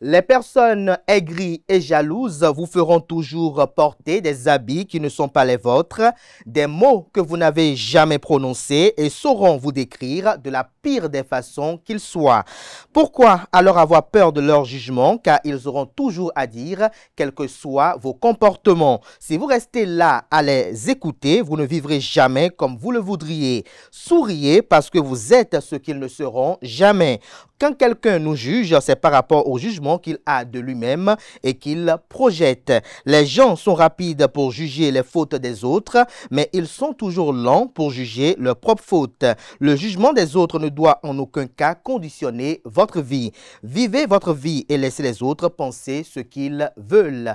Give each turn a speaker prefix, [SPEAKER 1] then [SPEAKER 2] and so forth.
[SPEAKER 1] Les personnes aigries et jalouses vous feront toujours porter des habits qui ne sont pas les vôtres, des mots que vous n'avez jamais prononcés et sauront vous décrire de la pire des façons qu'ils soient. Pourquoi alors avoir peur de leur jugement car ils auront toujours à dire quels que soient vos comportements? Si vous restez là à les écouter, vous ne vivrez jamais comme vous le voudriez. Souriez parce que vous êtes ce qu'ils ne seront jamais. Quand quelqu'un nous juge, c'est par rapport au jugement qu'il a de lui-même et qu'il projette. Les gens sont rapides pour juger les fautes des autres, mais ils sont toujours lents pour juger leurs propres fautes. Le jugement des autres ne doit en aucun cas conditionner votre vie. Vivez votre vie et laissez les autres penser ce qu'ils veulent.